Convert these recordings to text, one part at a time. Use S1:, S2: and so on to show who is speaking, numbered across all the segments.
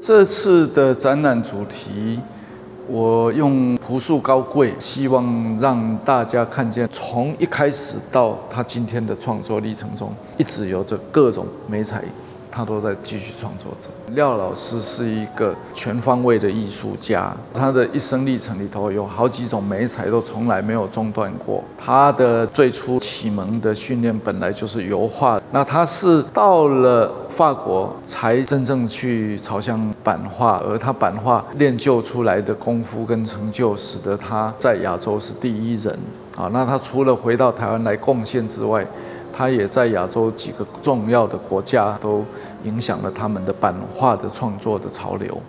S1: 这次的展览主题，我用朴素高贵，希望让大家看见从一开始到他今天的创作历程中，一直有着各种美彩。他都在继续创作着。廖老师是一个全方位的艺术家，他的一生历程里头有好几种美彩都从来没有中断过。他的最初启蒙的训练本来就是油画，那他是到了法国才真正去朝向版画，而他版画练就出来的功夫跟成就，使得他在亚洲是第一人啊。那他除了回到台湾来贡献之外，他也在亚洲几个重要的国家都。影响了他们的版画的创作的潮流。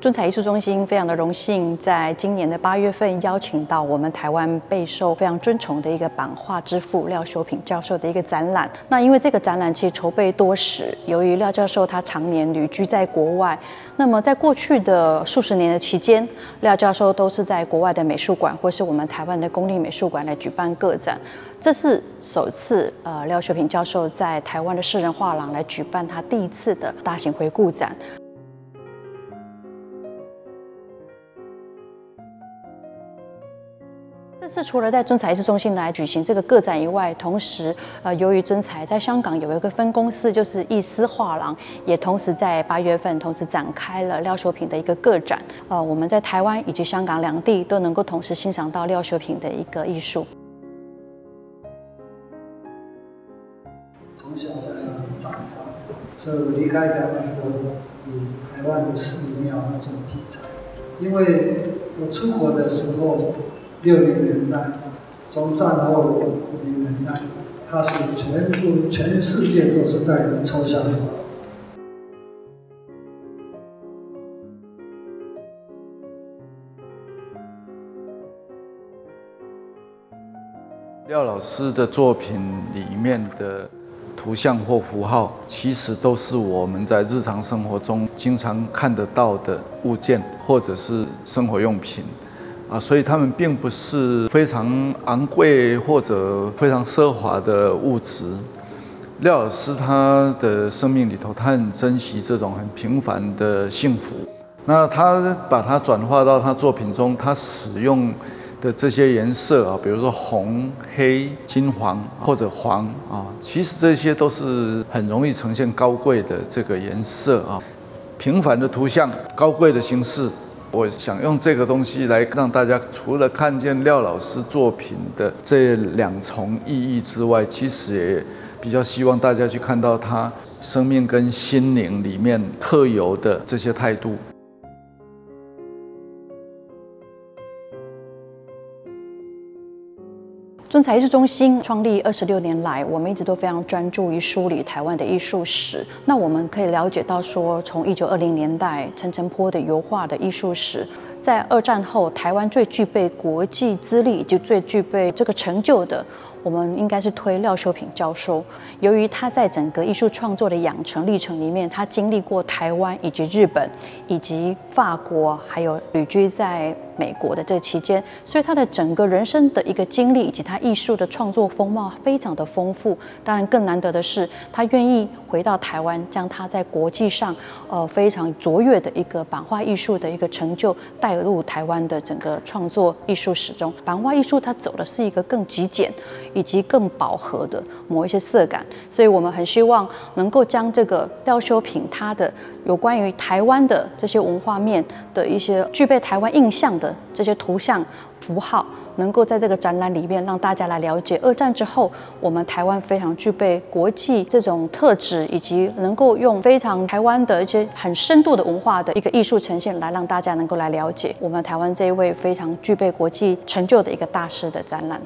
S2: 尊彩艺术中心非常的荣幸，在今年的八月份邀请到我们台湾备受非常尊崇的一个版画之父廖修平教授的一个展览。那因为这个展览其实筹备多时，由于廖教授他常年旅居在国外，那么在过去的数十年的期间，廖教授都是在国外的美术馆或是我们台湾的公立美术馆来举办个展。这是首次，呃，廖修平教授在台湾的世人画廊来举办他第一次的大型回顾展。这次除了在尊彩艺术中心来举行这个个展以外，同时，呃，由于尊彩在香港有一个分公司，就是艺思画廊，也同时在八月份同时展开了廖秀平的一个个展。呃，我们在台湾以及香港两地都能够同时欣赏到廖秀平的一个艺术。
S3: 从小在那里长大，所以我离开台湾之后，以台湾的寺庙做题材，因为我出国的时候。六零年代，从战后五零年代，它是全部全世界都是在抽象。
S1: 廖老师的作品里面的图像或符号，其实都是我们在日常生活中经常看得到的物件，或者是生活用品。啊，所以他们并不是非常昂贵或者非常奢华的物质。廖老师他的生命里头，他很珍惜这种很平凡的幸福。那他把它转化到他作品中，他使用的这些颜色啊，比如说红、黑、金黄或者黄啊，其实这些都是很容易呈现高贵的这个颜色啊。平凡的图像，高贵的形式。我想用这个东西来让大家，除了看见廖老师作品的这两重意义之外，其实也比较希望大家去看到他生命跟心灵里面特有的这些态度。
S2: 尊彩艺术中心创立二十六年来，我们一直都非常专注于梳理台湾的艺术史。那我们可以了解到，说从一九二零年代陈澄波的油画的艺术史，在二战后台湾最具备国际资历以及最具备这个成就的。我们应该是推廖秀平教授，由于他在整个艺术创作的养成历程里面，他经历过台湾以及日本以及法国，还有旅居在美国的这期间，所以他的整个人生的一个经历以及他艺术的创作风貌非常的丰富。当然，更难得的是，他愿意回到台湾，将他在国际上呃非常卓越的一个版画艺术的一个成就带入台湾的整个创作艺术史中。版画艺术它走的是一个更极简。以及更饱和的某一些色感，所以我们很希望能够将这个雕修品它的有关于台湾的这些文化面的一些具备台湾印象的这些图像符号，能够在这个展览里面让大家来了解二战之后我们台湾非常具备国际这种特质，以及能够用非常台湾的一些很深度的文化的一个艺术呈现，来让大家能够来了解我们台湾这一位非常具备国际成就的一个大师的展览。